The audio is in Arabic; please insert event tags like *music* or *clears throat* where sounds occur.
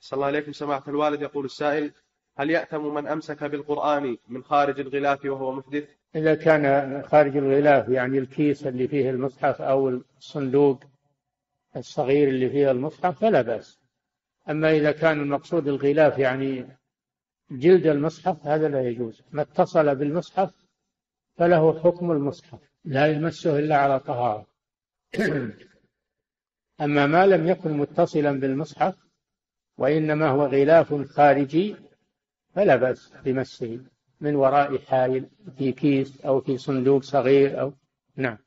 صلى الله عليكم سماحة الوالد. يقول السائل هل يأتم من أمسك بالقرآن من خارج الغلاف وهو محدث؟ إذا كان خارج الغلاف يعني الكيس اللي فيه المصحف أو الصندوق الصغير اللي فيه المصحف فلا بأس. أما إذا كان المقصود الغلاف يعني جلد المصحف هذا لا يجوز. ما اتصل بالمصحف فله حكم المصحف لا يمسه إلا على طهارة. *clears throat* أما ما لم يكن متصلا بالمصحف وإنما هو غلاف خارجي فلا بأس بمسه من وراء حائل في كيس أو في صندوق صغير أو نعم.